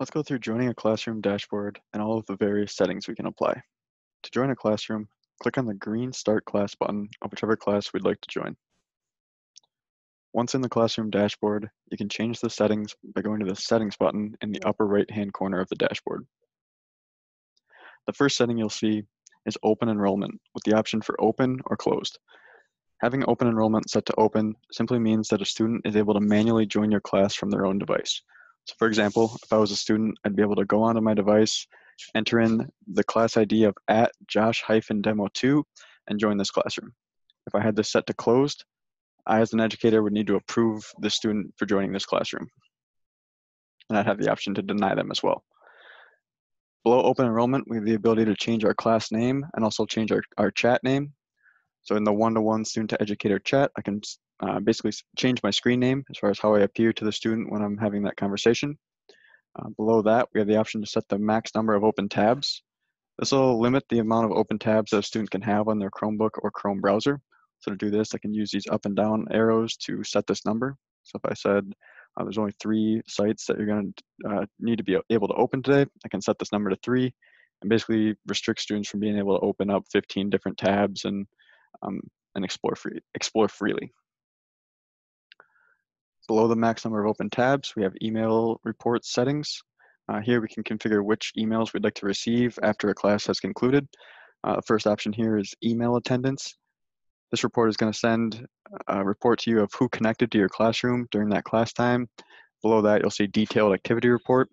Let's go through joining a classroom dashboard and all of the various settings we can apply. To join a classroom, click on the green Start Class button of whichever class we'd like to join. Once in the classroom dashboard, you can change the settings by going to the Settings button in the upper right-hand corner of the dashboard. The first setting you'll see is Open Enrollment with the option for Open or Closed. Having Open Enrollment set to Open simply means that a student is able to manually join your class from their own device. So for example, if I was a student, I'd be able to go onto my device, enter in the class ID of at josh-demo2 and join this classroom. If I had this set to closed, I as an educator would need to approve the student for joining this classroom. And I'd have the option to deny them as well. Below open enrollment, we have the ability to change our class name and also change our, our chat name. So in the one-to-one student to educator chat, I can uh, basically change my screen name as far as how I appear to the student when I'm having that conversation. Uh, below that, we have the option to set the max number of open tabs. This will limit the amount of open tabs that a student can have on their Chromebook or Chrome browser. So to do this, I can use these up and down arrows to set this number. So if I said uh, there's only three sites that you're going to uh, need to be able to open today, I can set this number to three and basically restrict students from being able to open up 15 different tabs and um, and explore free explore freely. Below the max number of open tabs, we have email report settings. Uh, here we can configure which emails we'd like to receive after a class has concluded. Uh, the first option here is email attendance. This report is going to send a report to you of who connected to your classroom during that class time. Below that, you'll see detailed activity report.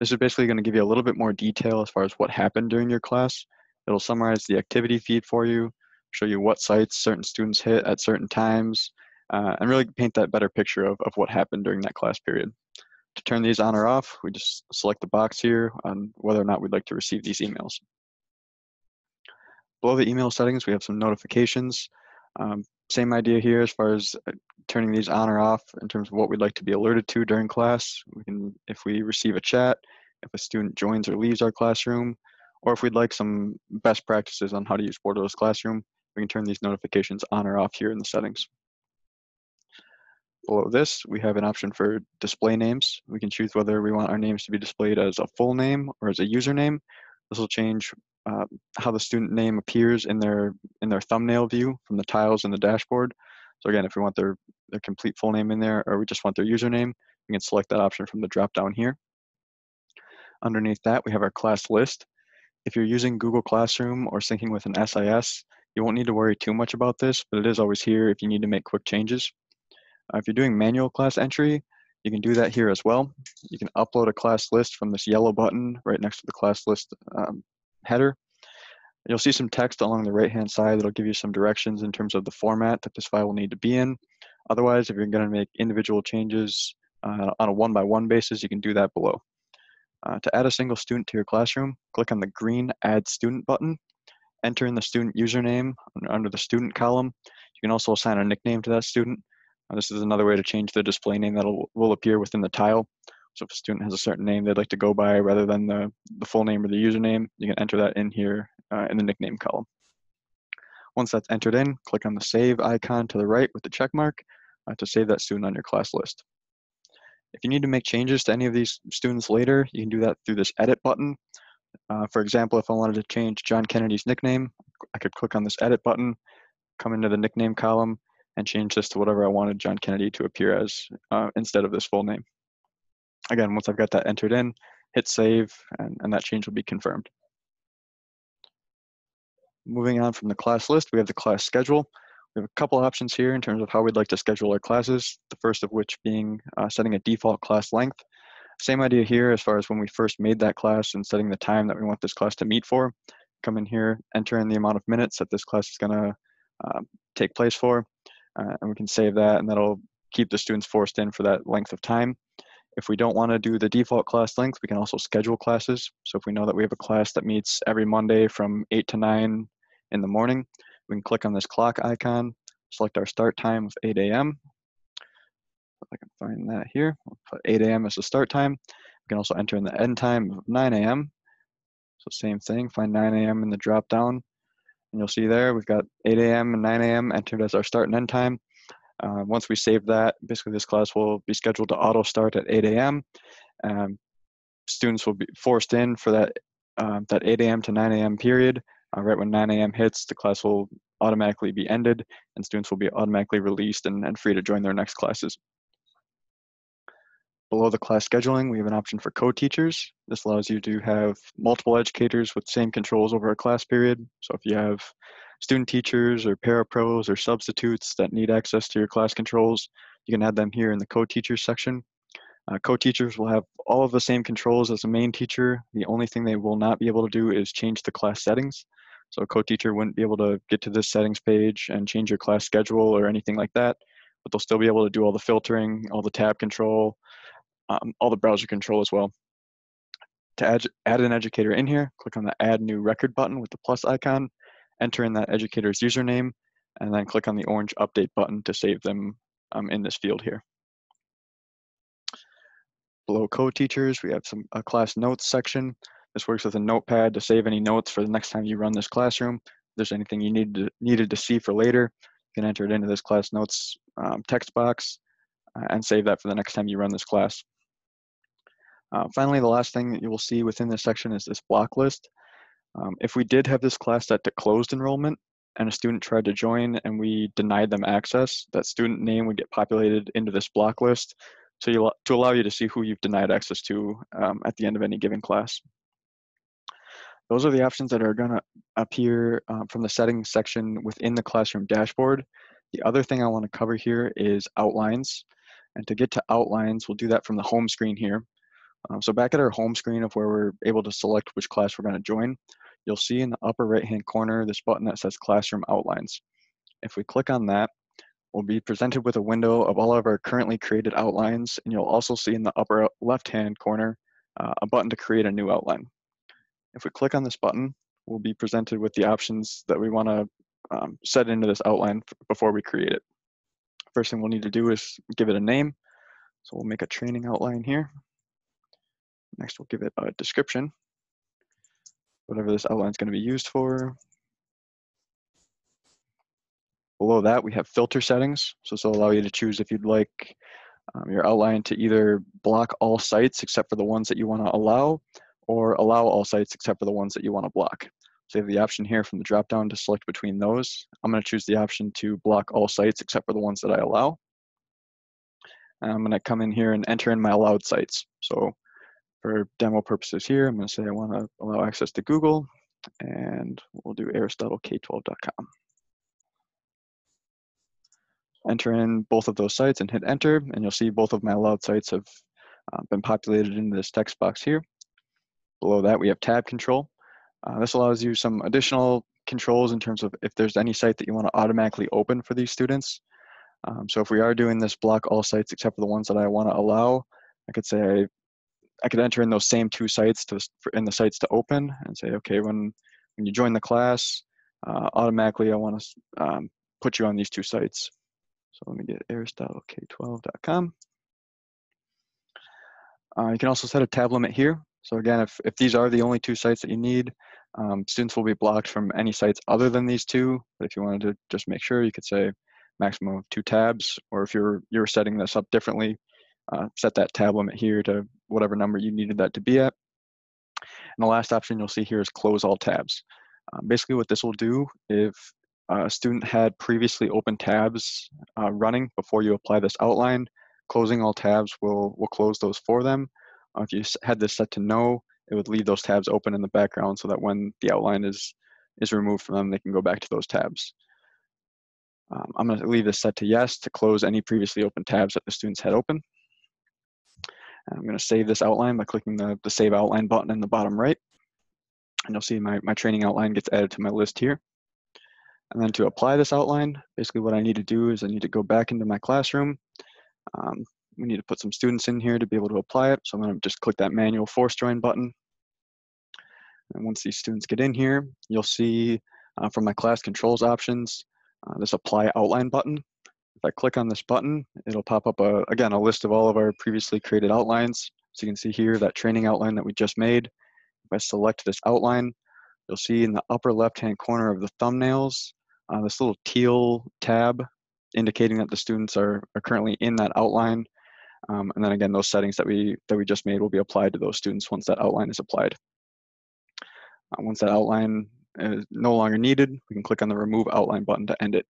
This is basically going to give you a little bit more detail as far as what happened during your class. It'll summarize the activity feed for you, show you what sites certain students hit at certain times, uh, and really paint that better picture of, of what happened during that class period. To turn these on or off, we just select the box here on whether or not we'd like to receive these emails. Below the email settings, we have some notifications. Um, same idea here as far as uh, turning these on or off in terms of what we'd like to be alerted to during class. We can, if we receive a chat, if a student joins or leaves our classroom, or if we'd like some best practices on how to use Borderless Classroom, we can turn these notifications on or off here in the settings. Below this, we have an option for display names. We can choose whether we want our names to be displayed as a full name or as a username. This will change uh, how the student name appears in their in their thumbnail view from the tiles in the dashboard. So again, if we want their, their complete full name in there or we just want their username, we can select that option from the drop down here. Underneath that, we have our class list. If you're using Google Classroom or syncing with an SIS, you won't need to worry too much about this, but it is always here if you need to make quick changes. Uh, if you're doing manual class entry, you can do that here as well. You can upload a class list from this yellow button right next to the class list um, header. You'll see some text along the right-hand side that'll give you some directions in terms of the format that this file will need to be in. Otherwise, if you're going to make individual changes uh, on a one-by-one -one basis, you can do that below. Uh, to add a single student to your classroom, click on the green Add Student button, enter in the student username under the student column. You can also assign a nickname to that student. This is another way to change the display name that will appear within the tile. So if a student has a certain name they'd like to go by rather than the, the full name or the username, you can enter that in here uh, in the nickname column. Once that's entered in, click on the save icon to the right with the check mark uh, to save that student on your class list. If you need to make changes to any of these students later, you can do that through this edit button. Uh, for example, if I wanted to change John Kennedy's nickname, I could click on this edit button, come into the nickname column, and change this to whatever I wanted John Kennedy to appear as uh, instead of this full name. Again, once I've got that entered in, hit save, and, and that change will be confirmed. Moving on from the class list, we have the class schedule. We have a couple options here in terms of how we'd like to schedule our classes, the first of which being uh, setting a default class length. Same idea here as far as when we first made that class and setting the time that we want this class to meet for. Come in here, enter in the amount of minutes that this class is going to uh, take place for, uh, and we can save that and that'll keep the students forced in for that length of time. If we don't want to do the default class length, we can also schedule classes. So if we know that we have a class that meets every Monday from 8 to 9 in the morning, we can click on this clock icon, select our start time of 8 a.m. If I can find that here, we'll put 8 a.m. as the start time. We can also enter in the end time of 9 a.m. So same thing, find 9 a.m. in the drop down. And you'll see there, we've got 8 a.m. and 9 a.m. entered as our start and end time. Uh, once we save that, basically this class will be scheduled to auto start at 8 a.m. Um, students will be forced in for that um, that 8 a.m. to 9 a.m. period. Uh, right when 9 a.m. hits, the class will automatically be ended and students will be automatically released and, and free to join their next classes. Below the class scheduling, we have an option for co-teachers. This allows you to have multiple educators with same controls over a class period. So if you have student teachers or parapros or substitutes that need access to your class controls, you can add them here in the co-teachers section. Uh, co-teachers will have all of the same controls as the main teacher. The only thing they will not be able to do is change the class settings. So a co-teacher wouldn't be able to get to this settings page and change your class schedule or anything like that, but they'll still be able to do all the filtering, all the tab control, um, all the browser control as well. To add, add an educator in here, click on the add new record button with the plus icon, enter in that educator's username, and then click on the orange update button to save them um, in this field here. Below co-teachers, we have some a class notes section. This works with a notepad to save any notes for the next time you run this classroom. If there's anything you need to, needed to see for later, you can enter it into this class notes um, text box uh, and save that for the next time you run this class. Uh, finally, the last thing that you will see within this section is this block list. Um, if we did have this class that closed enrollment and a student tried to join and we denied them access, that student name would get populated into this block list so you, to allow you to see who you've denied access to um, at the end of any given class. Those are the options that are going to appear um, from the settings section within the classroom dashboard. The other thing I want to cover here is outlines. And to get to outlines, we'll do that from the home screen here. Um, so back at our home screen of where we're able to select which class we're going to join, you'll see in the upper right hand corner this button that says Classroom Outlines. If we click on that, we'll be presented with a window of all of our currently created outlines, and you'll also see in the upper left hand corner uh, a button to create a new outline. If we click on this button, we'll be presented with the options that we want to um, set into this outline before we create it. First thing we'll need to do is give it a name. So we'll make a training outline here. Next, we'll give it a description, whatever this outline is going to be used for. Below that, we have filter settings. So this will allow you to choose if you'd like um, your outline to either block all sites except for the ones that you want to allow, or allow all sites except for the ones that you want to block. So you have the option here from the dropdown to select between those. I'm going to choose the option to block all sites except for the ones that I allow. And I'm going to come in here and enter in my allowed sites. So for demo purposes here, I'm going to say I want to allow access to Google, and we'll do aristotleK12.com. Enter in both of those sites and hit enter, and you'll see both of my allowed sites have uh, been populated in this text box here. Below that, we have tab control. Uh, this allows you some additional controls in terms of if there's any site that you want to automatically open for these students. Um, so if we are doing this block all sites except for the ones that I want to allow, I could say I could enter in those same two sites to in the sites to open and say, okay, when when you join the class, uh, automatically I want to um, put you on these two sites. So let me get aristotleK12.com. Uh, you can also set a tab limit here. So again, if, if these are the only two sites that you need, um, students will be blocked from any sites other than these two. But if you wanted to just make sure, you could say maximum of two tabs, or if you're you're setting this up differently, uh, set that tab limit here to whatever number you needed that to be at. And the last option you'll see here is close all tabs. Um, basically what this will do if a student had previously open tabs uh, running before you apply this outline, closing all tabs will, will close those for them. Uh, if you had this set to no, it would leave those tabs open in the background so that when the outline is, is removed from them, they can go back to those tabs. Um, I'm going to leave this set to yes to close any previously open tabs that the students had open. I'm going to save this outline by clicking the, the Save Outline button in the bottom right. And you'll see my, my training outline gets added to my list here. And then to apply this outline, basically what I need to do is I need to go back into my classroom. Um, we need to put some students in here to be able to apply it. So I'm going to just click that manual force join button. And once these students get in here, you'll see uh, from my class controls options, uh, this apply outline button. I click on this button, it'll pop up, a, again, a list of all of our previously created outlines. So you can see here that training outline that we just made. If I select this outline, you'll see in the upper left-hand corner of the thumbnails, uh, this little teal tab indicating that the students are, are currently in that outline. Um, and then again, those settings that we that we just made will be applied to those students once that outline is applied. Uh, once that outline is no longer needed, we can click on the remove outline button to end it.